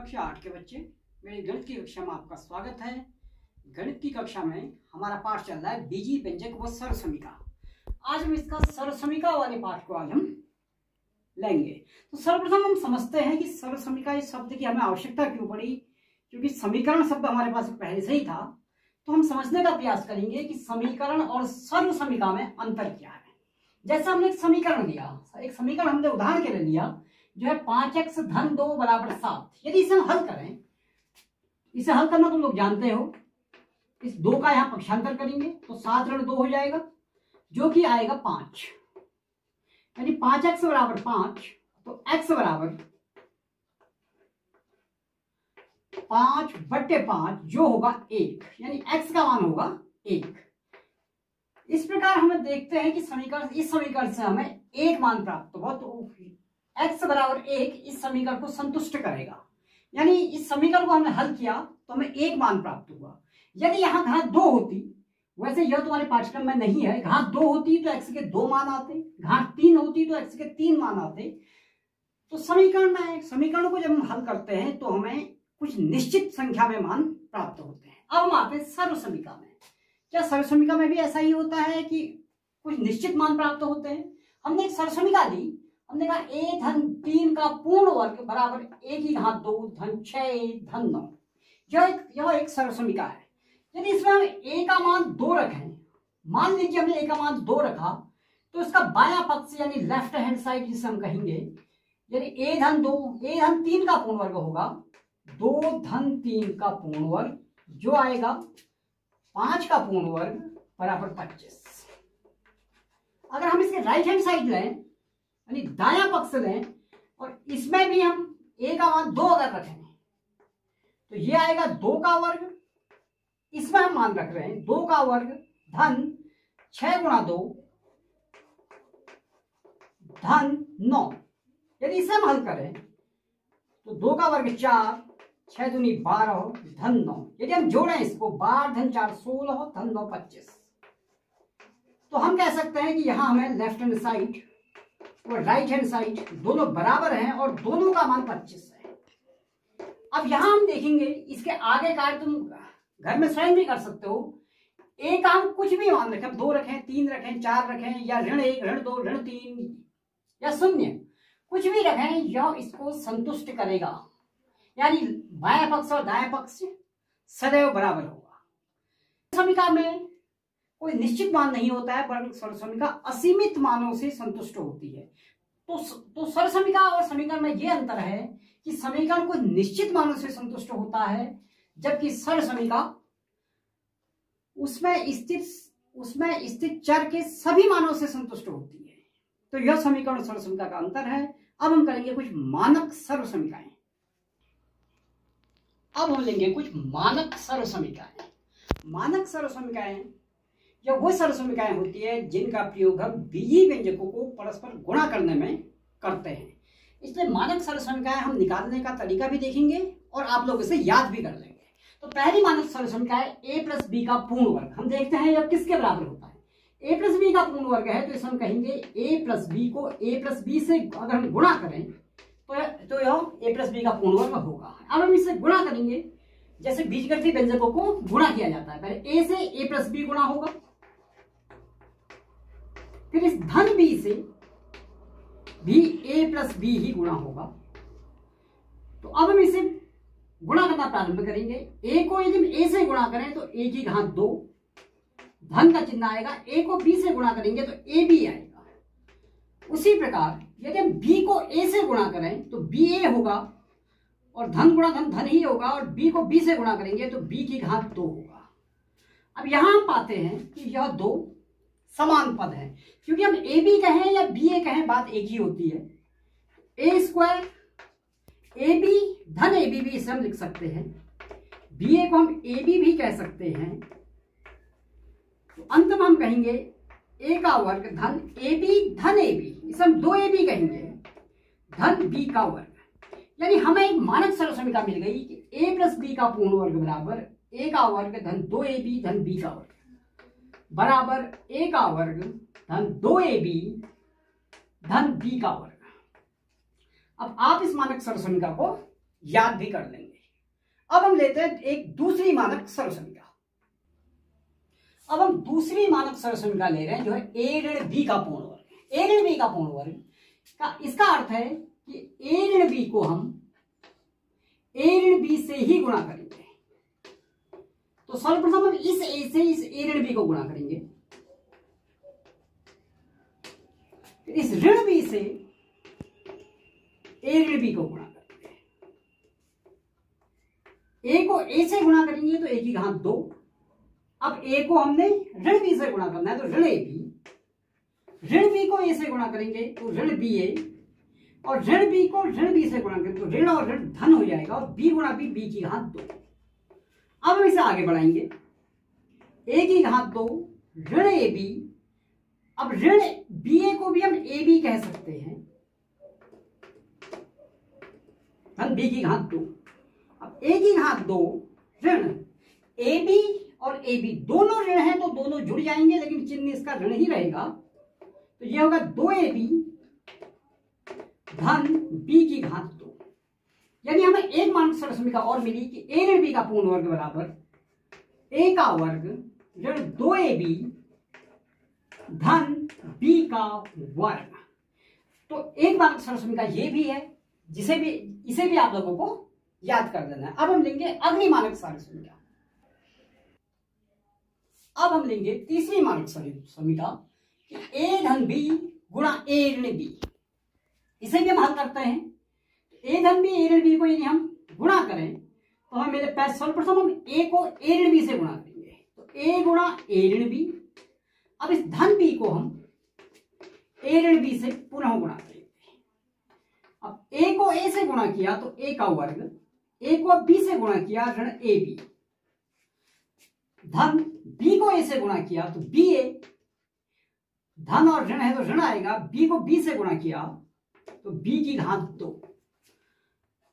कक्षा आठ के बच्चे, मेरी गणित की कक्षा में आपका स्वागत है। गणित की कक्षा में हमारा पाठ चल रहा है बीजी व्यंजक व सरसमिका आज हम इसका सरसमिका वाले पाठ को आज हम लेंगे। तो सर्वप्रथम हम समझते हैं कि सरसमिका इस शब्द की हमें आवश्यकता क्यों पड़ी? क्योंकि समीकरण शब्द हमारे पास पहले से ही था। तो हम समझने का प्रयास करेंगे कि समीकरण और सर्वसमिका में अंतर क्या है। जैसे हमने एक समीकरण दिया एक समीकरण हमने उदाहरण के लिए लिया जो है पाँच एक्स धन दो बराबर सात। यदि इसे हम हल करें, इसे हल करना तुम लोग जानते हो, इस दो का यहाँ पक्षांतर करेंगे तो सात ऋण दो हो जाएगा, जो कि आएगा पाँच। यानी पाँच एक्स बराबर पाँच तो एक्स बराबर पाँच बट्टे पाँच, जो होगा एक। यानी एक्स का मान होगा एक। इस प्रकार हमें देखते हैं कि समीकरण, इस समीकरण से हमें एक मान प्राप्त होगा तो एक्स बराबर एक इस समीकरण को संतुष्ट करेगा। यानी इस समीकरण को हमने हल किया तो हमें एक मान प्राप्त हुआ। यदि यहाँ घात दो होती, वैसे यह तुम्हारे पाठ्यक्रम में नहीं है। घात दो होती तो एक्स के दो मान आते, घात तीन होती तो एक्स के तीन मान आते। तो समीकरण में, समीकरण को जब हम हल करते हैं तो हमें कुछ निश्चित संख्या में मान प्राप्त होते हैं। अब हम आते हैं सर्व समीका में। क्या सर्व समीका में भी ऐसा ही होता है कि कुछ निश्चित मान प्राप्त होते हैं? हमने एक सर्व समीका ली हमने कहा, ए धन तीन का पूर्ण वर्ग बराबर एक ही घात दो, धन छ धन नौ। यह एक यह एक सरसमिका है। यदि इसमें हम ए का मान दो रखें, मान लीजिए हमने ए का मान दो रखा तो इसका बाया पक्ष यानी लेफ़्ट हैंड साइड जिसे हम कहेंगे यदि ए धन दो, ए धन तीन का पूर्ण वर्ग होगा, दो धन तीन का पूर्ण वर्ग जो आएगा पाँच का पूर्ण वर्ग बराबर पच्चीस। अगर हम इसके राइट हैंड साइड लें यानी दाया पक्ष लें और इसमें भी हम ए का मान दो अगर रखें तो ये आएगा दो का वर्ग। इसमें हम मान रख रहे हैं दो का वर्ग धन छ गुणा दो, धन नौ। यदि इसे हम हल करें तो दो का वर्ग चार, छह दूनी बारह, धन नौ। यदि हम जोड़े इसको बारह धन चार सोलह, धन नौ पच्चीस। तो हम कह सकते हैं कि यहाँ हमें लेफ़्ट हैंड साइड और राइट हैंड साइड दोनों बराबर हैं और दोनों का मान पच्चीस है। अब यहाँ हम देखेंगे, इसके आगे कार्य तुम घर में स्वयं भी कर सकते हो। एक आम कुछ भी मान रखें, दो रखें, तीन रखें, चार रखें, या ऋण एक, ऋण दो, ऋण तीन, या शून्य। कुछ भी रखें, यह इसको संतुष्ट करेगा। यानी बाया पक्ष और दाया पक्ष सदैव बराबर होगा। समीका में कोई निश्चित मान नहीं होता है, परंतु सरसमिका असीमित मानों से संतुष्ट होती है। तो तो सरसमिका और समीकरण में यह अंतर है कि समीकरण को निश्चित मानों से संतुष्ट होता है, जबकि सरसमिका उसमें स्थित उसमें स्थित चर के सभी मानों से संतुष्ट होती है। तो यह समीकरण सरसमिका का अंतर है। अब हम करेंगे कुछ मानक सर्व समीकाएँ अब हम लेंगे कुछ मानक सर्व समीकाएँ मानक सर्व समीकाएँ यह वो सरसमिकाएँ होती है, जिनका प्रयोग हम बीजी व्यंजकों को परस्पर गुणा करने में करते हैं। इसलिए मानक सरसमिकाएँ हम निकालने का तरीका भी देखेंगे और आप लोग इसे याद भी कर लेंगे। तो पहली मानक सरसमिका है ए प्लस बी का पूर्ण वर्ग हम देखते हैं यह किसके बराबर होता है। ए प्लस बी का पूर्ण वर्ग है तो इसे हम कहेंगे ए प्लस बी को ए प्लस बी से अगर हम गुणा करें तो तो यह ए प्लस बी का पूर्ण वर्ग होगा। अब हम इसे गुणा करेंगे। जैसे बीजगणितीय व्यंजकों को गुणा किया जाता है। पहले ए से ए प्लस बी गुणा होगा। फिर इस धन बी से भी ए प्लस बी ही गुणा होगा। तो अब हम इसे गुणा करना प्रारंभ करेंगे। ए को यदि हम ए से गुणा करें तो ए की घात दो। धन का चिन्ह आएगा। ए को बी से गुणा करेंगे तो ए बी आएगा। उसी प्रकार यदि हम बी को ए से गुणा करें तो बी ए होगा और धन गुणा धन धन ही होगा और बी को बी से गुणा करेंगे तो बी की घात दो होगा। अब यहाँ हम पाते हैं कि यह दो समान पद है। क्योंकि हम ए बी कहें या बी ए कहें, बात एक ही होती है। ए स्क्वायर ए बी धन ए बी भी इसे हम लिख सकते हैं। बी ए को हम ए बी भी कह सकते हैं। तो अंत में हम कहेंगे ए का वर्ग, धन ए बी धन ए बी इसे हम दो ए बी कहेंगे। धन बी का वर्ग। यानी हमें एक मानक सरसमिका मिल गई कि ए प्लस बी का पूर्ण वर्ग बराबर ए का वर्ग, धन दो ए बी धन बी का वर्ग। बराबर ए का वर्ग धन दो ए बी धन बी का वर्ग। अब आप इस मानक सरसमिका को याद भी कर लेंगे। अब हम लेते हैं एक दूसरी मानक सर्वसंख्या अब हम दूसरी मानक सर्वसंख्या ले रहे हैं, जो है ए ऋण बी का पूर्ण वर्ग। ए ऋण बी का पूर्ण वर्ग का, इसका अर्थ है कि ए ऋण बी को हम ए ऋण बी से ही गुणा करेंगे। तो सर्वप्रथम हम इस ए से इस ए ऋण बी को गुणा करेंगे। इस ऋण बी से ए ऋण बी को गुणा करेंगे। ए को ए से गुणा करेंगे तो ए की घात दो। अब ए को हमने ऋण बी से गुणा करना है तो ऋण ए बी ऋण बी को ए से गुणा करेंगे तो ऋण बी ए और ऋण बी को ऋण बी से गुणा करेंगे तो ऋण और ऋण धन हो जाएगा और बी गुणा बी बी की घात दो। अब हम इसे आगे बढ़ाएँगे। ए की घात दो, ऋण ए बी। अब ऋण बी ए को भी हम ए बी कह सकते हैं। धन बी की घात दो। अब ए की घात दो, ऋण। ए बी और ए बी दोनों ऋण हैं तो दोनों जुड़ जाएँगे, लेकिन चिन्ह इसका ऋण ही रहेगा। तो यह होगा दो ए बी, धन बी की घात दो। यानी हमें एक मानक सरसमिका और मिली कि ए ऋण बी का पूर्ण वर्ग बराबर ए का वर्ग ऋण दो ए बी धन बी का वर्ग। तो एक मानक सरसमिका ये भी है, जिसे भी, इसे भी आप लोगों को याद कर देना है। अब हम लेंगे अगली मानक सरसमिका अब हम लेंगे तीसरी मानक समीका ए धन बी गुणा ए ऋण बी इसे भी हम हल करते हैं। ए धन बी ए ऋण बी को यदि हम गुणा करें तो हमें मेरे पास सर्वप्रथम हम ए को ए ऋण बी से गुणा करेंगे। तो ए गुणा ए ऋण बी अब इस धन बी को हम ए ऋण बी से पुनः गुणा करेंगे। अब ए को ए से गुणा किया तो ए का वर्ग, ए को बी से गुणा किया, ऋण ए बी। धन बी को ए से गुणा किया तो बी ए। धन और ऋण है तो ऋण आएगा, बी को बी से गुणा किया तो बी की घात दो।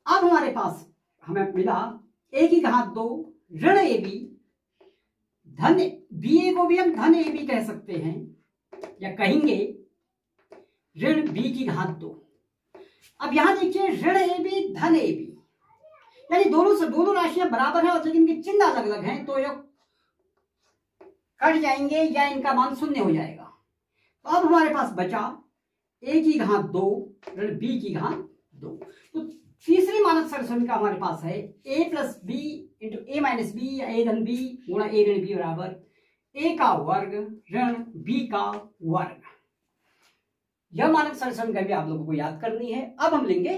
अब हमारे पास हमें मिला ए की घात दो, ऋण ए बी। धन बी ए को भी हम धन ए बी कह सकते हैं, या कहेंगे ऋण बी की घात दो। अब यहाँ देखिए, ऋण ए बी, धन ए बी। यानी दोनों से, दोनों राशियाँ बराबर हैं, और लेकिन इनके चिन्ह अलग अलग हैं तो यह कट जाएँगे, या इनका मान शून्य हो जाएगा। तो अब हमारे पास बचा ए की घात दो, ऋण बी की घात दो। तो तीसरी मानक सरसमिका हमारे पास है A plus B into A minus B या ए धन बी गुणा ए ऋण बी बराबर ए का वर्ग ऋण बी का वर्ग। यह मानक सरसमिका भी आप लोगों को याद करनी है। अब हम लेंगे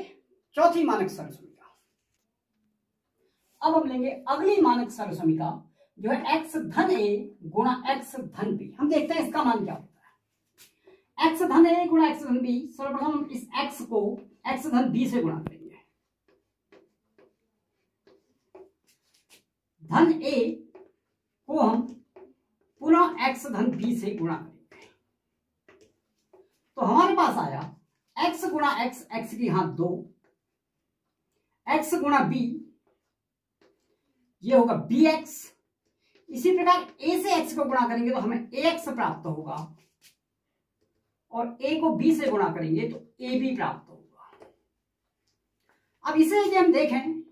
चौथी मानक सरसमिका अब हम लेंगे अगली मानक सरसमिका जो है एक्स धन ए गुणा एक्स धन बी हम देखते हैं इसका मान क्या होता है। एक्स धन ए गुणा एक्स धन बी सर्वप्रथम इस एक्स को एक्स धन बी से गुणा करेंगे। धन ए को हम पुनः एक्स धन बी से गुणा करेंगे। तो हमारे पास आया एक्स गुणा एक्स एक्स की हाथ दो। एक्स गुणा बी ये होगा बी एक्स इसी प्रकार ए से एक्स को गुणा करेंगे तो हमें ए एक्स प्राप्त होगा और ए को बी से गुणा करेंगे तो ए बी प्राप्त होगा। अब इसे यदि हम देखें,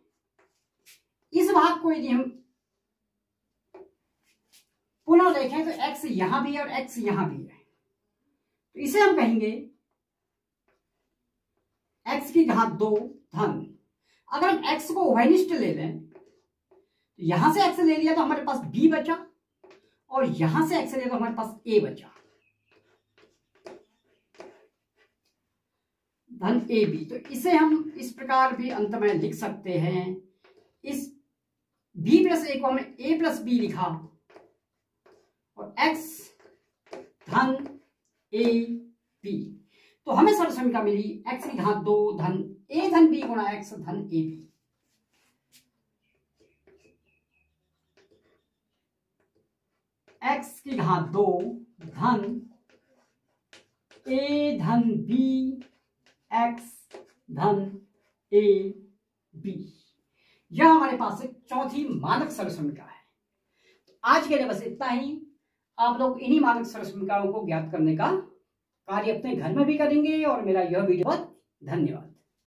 इस भाग को यदि हम पुनः देखें तो एक्स यहाँ भी है और एक्स यहाँ भी है। तो इसे हम कहेंगे एक्स की घात दो धन। अगर हम एक्स को उभयनिष्ठ ले लें तो यहाँ से एक्स ले लिया तो हमारे पास बी बचा और यहाँ से एक्स लिया तो हमारे पास ए बचा। धन ए बी तो इसे हम इस प्रकार भी अंत में लिख सकते हैं। इस बी प्लस ए को हमने ए प्लस बी लिखा। एक्स धन ए बी तो हमें सरसमिका मिली एक्स की घात दो धन ए धन बी गुणा एक्स धन ए बी एक्स की घात दो धन ए धन बी एक्स धन ए बी यह हमारे पास चौथी मानक सरसमिका है। आज के लिए बस इतना ही। आप लोग इन्हीं मानक सरसमिकाओं को ज्ञात करने का कार्य अपने घर में भी करेंगे और मेरा यह वीडियो बहुत धन्यवाद।